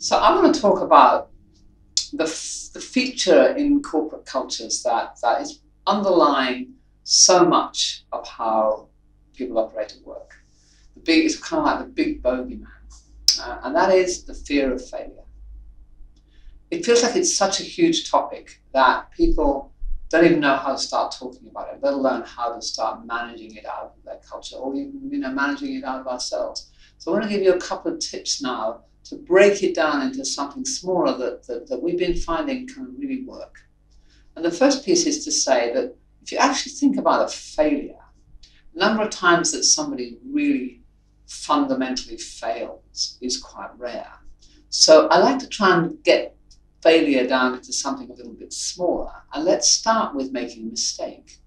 So I want to talk about the, the feature in corporate cultures that, that is underlying so much of how people operate at work. The big, it's kind of like the big bogeyman, uh, and that is the fear of failure. It feels like it's such a huge topic that people don't even know how to start talking about it, let alone how to start managing it out of their culture or even you know managing it out of ourselves. So I want to give you a couple of tips now to break it down into something smaller that, that, that we've been finding can really work. And the first piece is to say that if you actually think about a failure, the number of times that somebody really fundamentally fails is quite rare. So I like to try and get failure down into something a little bit smaller. And let's start with making a mistake.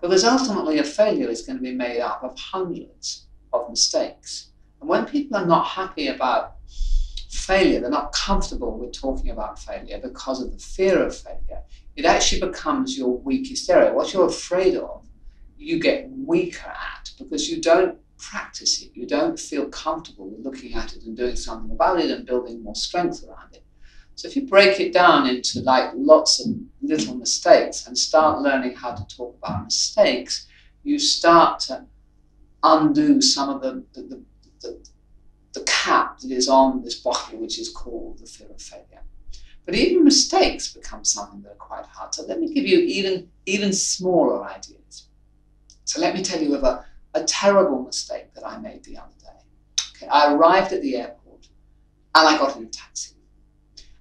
Because ultimately, a failure is going to be made up of hundreds of mistakes. And when people are not happy about failure, they're not comfortable with talking about failure because of the fear of failure, it actually becomes your weakest area. What you're afraid of, you get weaker at because you don't practice it. You don't feel comfortable with looking at it and doing something about it and building more strength around it. So if you break it down into like lots of little mistakes and start learning how to talk about mistakes, you start to undo some of the, the, the, the, the cap that is on this bottle, which is called the fear of failure. But even mistakes become something that are quite hard. So let me give you even, even smaller ideas. So let me tell you of a, a terrible mistake that I made the other day. Okay, I arrived at the airport and I got in a taxi.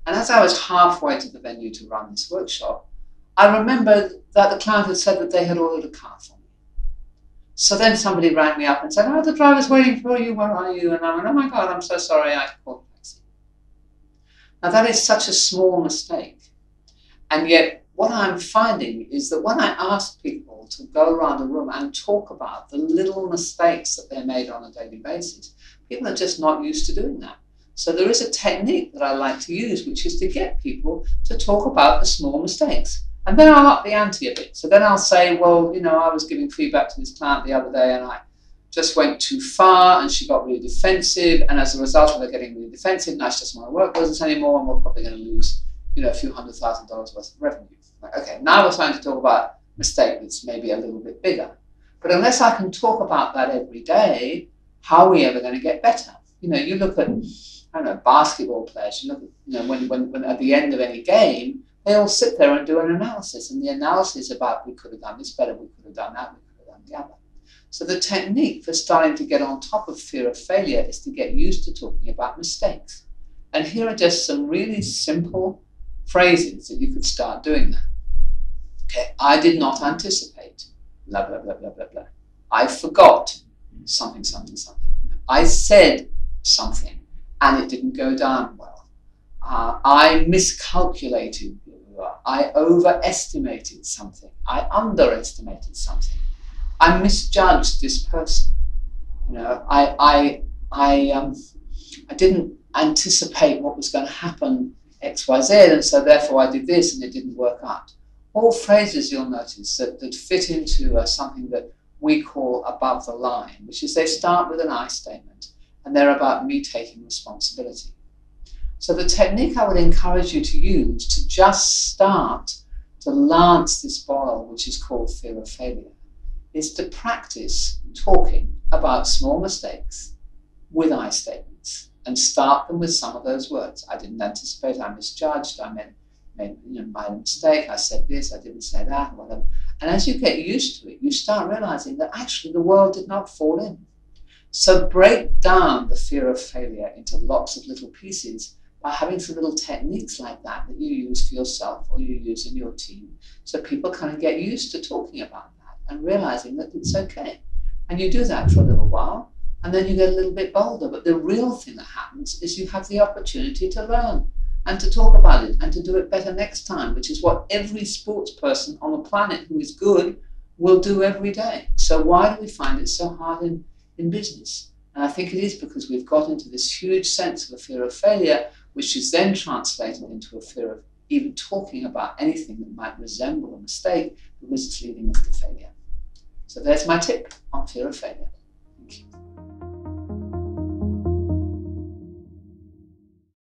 And as I was halfway to the venue to run this workshop, I remembered that the client had said that they had ordered a car for me. So then somebody rang me up and said, Oh, the driver's waiting for you, where are you? And I went, Oh my God, I'm so sorry, I called taxi. Now that is such a small mistake. And yet, what I'm finding is that when I ask people to go around a room and talk about the little mistakes that they're made on a daily basis, people are just not used to doing that. So there is a technique that I like to use, which is to get people to talk about the small mistakes. And then I'll up the ante a bit. So then I'll say, well, you know, I was giving feedback to this client the other day and I just went too far and she got really defensive. And as a result of her getting really defensive, now she doesn't want to work with us anymore and we're probably going to lose, you know, a few hundred thousand dollars worth of revenue. Like, okay, now we're starting to talk about mistake that's maybe a little bit bigger. But unless I can talk about that every day, how are we ever going to get better? You know, you look at I don't know, basketball players, you look at, you know, when, when, when at the end of any game, they all sit there and do an analysis. And the analysis about we could have done this better, we could have done that, we could have done the other. So the technique for starting to get on top of fear of failure is to get used to talking about mistakes. And here are just some really simple phrases that you could start doing that. Okay, I did not anticipate, blah, blah, blah, blah, blah, blah. I forgot something, something, something. I said something and it didn't go down well. Uh, I miscalculated. I overestimated something. I underestimated something. I misjudged this person. You know, I, I, I, um, I didn't anticipate what was going to happen X, Y, Z, and so therefore I did this and it didn't work out. All phrases you'll notice that, that fit into uh, something that we call above the line, which is they start with an I statement and they're about me taking responsibility. So, the technique I would encourage you to use to just start to lance this boil, which is called fear of failure, is to practice talking about small mistakes with I statements and start them with some of those words. I didn't anticipate, I misjudged, I made, made you know, my mistake, I said this, I didn't say that, whatever. And as you get used to it, you start realizing that actually the world did not fall in. So break down the fear of failure into lots of little pieces by having some little techniques like that that you use for yourself or you use in your team so people kind of get used to talking about that and realizing that it's okay. And you do that for a little while and then you get a little bit bolder. But the real thing that happens is you have the opportunity to learn and to talk about it and to do it better next time, which is what every sports person on the planet who is good will do every day. So why do we find it so hard in in business. And I think it is because we've got into this huge sense of a fear of failure, which is then translated into a fear of even talking about anything that might resemble a mistake because it's leading us to failure. So there's my tip on fear of failure.